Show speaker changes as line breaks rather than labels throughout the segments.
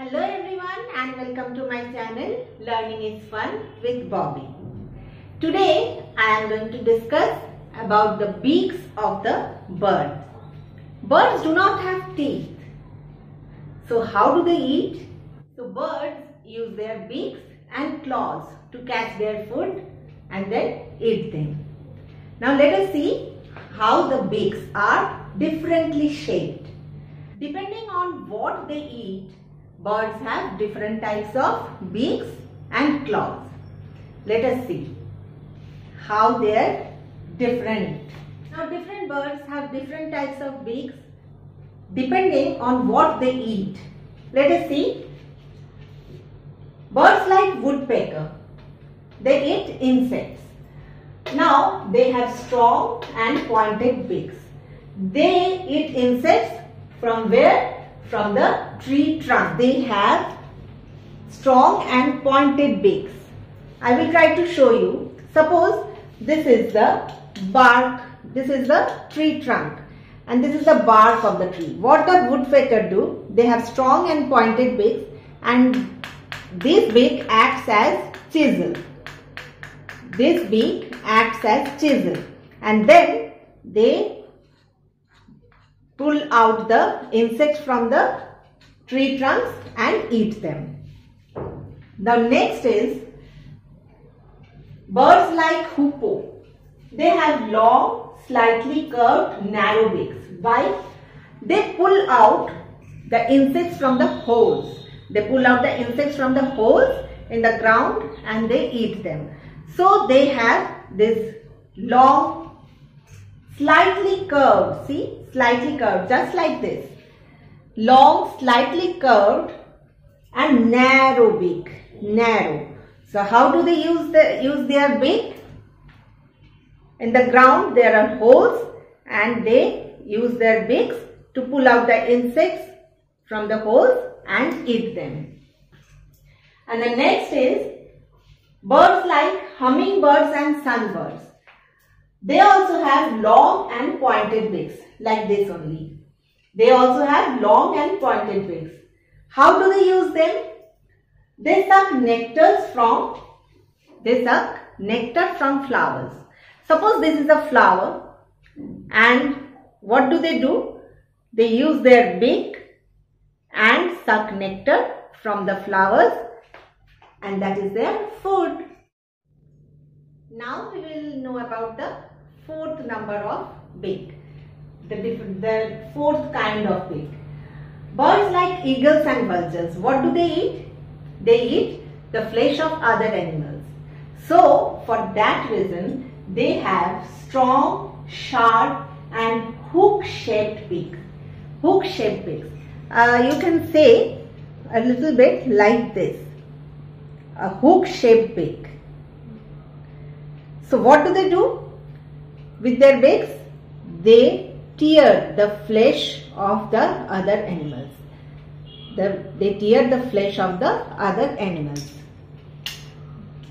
Hello everyone and welcome to my channel Learning is Fun with Bobby. Today I am going to discuss about the beaks of the birds. Birds do not have teeth. So how do they eat? So birds use their beaks and claws to catch their food and then eat them. Now let us see how the beaks are differently shaped. Depending on what they eat, birds have different types of beaks and claws. Let us see how they are different. Now different birds have different types of beaks depending on what they eat. Let us see. Birds like woodpecker. They eat insects. Now they have strong and pointed beaks. They eat insects from where? From the tree trunk. They have strong and pointed beaks. I will try to show you. Suppose this is the bark, this is the tree trunk and this is the bark of the tree. What does woodpecker do? They have strong and pointed beaks and this beak acts as chisel. This beak acts as chisel and then they pull out the insects from the tree trunks and eat them. The next is birds like hoopoe. They have long, slightly curved, narrow beaks. Why? They pull out the insects from the holes. They pull out the insects from the holes in the ground and they eat them. So they have this long, slightly curved, see, slightly curved, just like this. Long, slightly curved and narrow beak, narrow. So how do they use the use their beak? In the ground there are holes and they use their beaks to pull out the insects from the holes and eat them. And the next is birds like hummingbirds and sunbirds. They also have long and pointed beaks like this only. They also have long and pointed beaks. How do they use them? They suck nectars from, they suck nectar from flowers. Suppose this is a flower and what do they do? They use their beak and suck nectar from the flowers and that is their food. Now we will know about the fourth number of beak, the, the fourth kind of beak. Birds like eagles and vultures, what do they eat? They eat the flesh of other animals. So for that reason they have strong, sharp and hook-shaped beak. Hook-shaped beaks. Uh, you can say a little bit like this. A hook-shaped beak. So what do they do? With their beaks, they tear the flesh of the other animals. The, they tear the flesh of the other animals.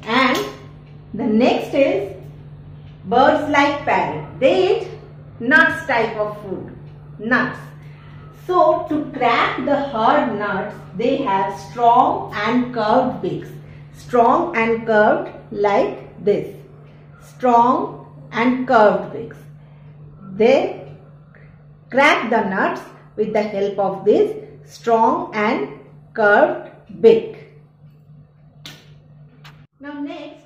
And the next is birds like parrot. They eat nuts type of food. Nuts. So to crack the hard nuts, they have strong and curved beaks. Strong and curved like this strong and curved beaks. They crack the nuts with the help of this strong and curved beak. Now next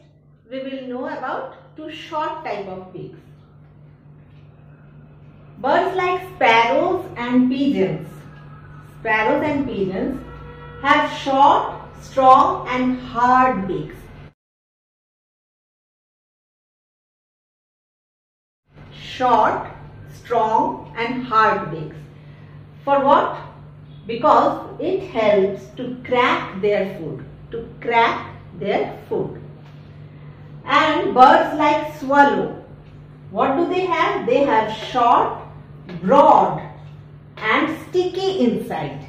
we will know about two short type of beaks. Birds like sparrows and pigeons. Sparrows and pigeons have short, strong and hard beaks. Short, strong and hard beaks. For what? Because it helps to crack their food, to crack their food. And birds like swallow, what do they have? They have short, broad and sticky inside.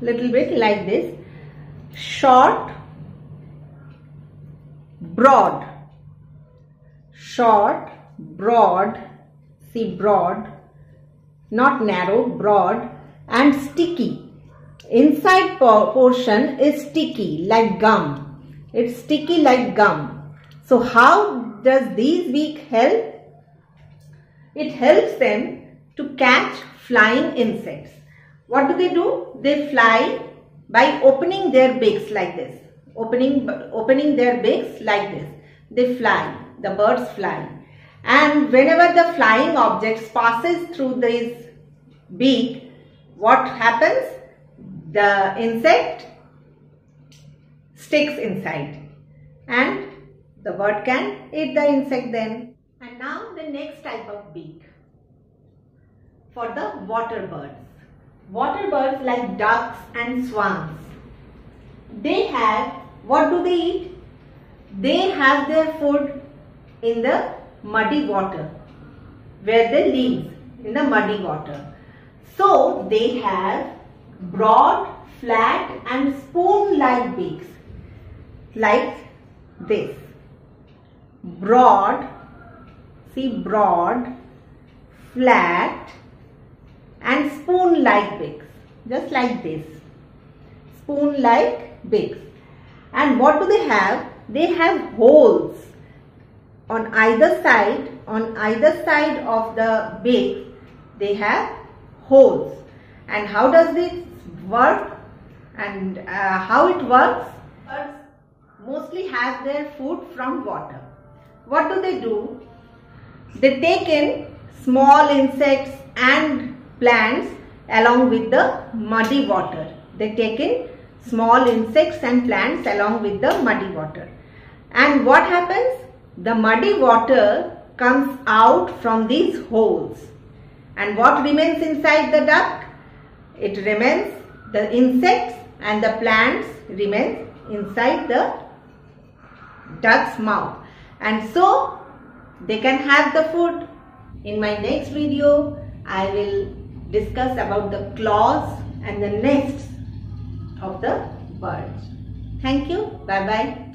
Little bit like this. Short, broad, short, broad, see broad, not narrow, broad and sticky inside portion is sticky like gum. It's sticky like gum. So how does these beak help? It helps them to catch flying insects. What do they do? They fly by opening their beaks like this. Opening, opening their beaks like this. They fly. The birds fly. And whenever the flying objects passes through this beak, what happens? The insect sticks inside and the bird can eat the insect then. And now the next type of beak for the water birds. Water birds like ducks and swans. They have, what do they eat? They have their food in the muddy water where they live in the muddy water. So they have broad, flat and spoon-like beaks like this. Broad, see broad, flat and spoon-like beaks just like this. Spoon-like beaks. And what do they have? They have holes on either side on either side of the beak they have holes. And how does it work? And uh, how it works? Birds mostly have their food from water. What do they do? They take in small insects and plants along with the muddy water. They take in small insects and plants along with the muddy water. And what happens the muddy water comes out from these holes. And what remains inside the duct? It remains the insects and the plants remain inside the duck's mouth. And so they can have the food. In my next video, I will discuss about the claws and the nests of the birds. Thank you. Bye-bye.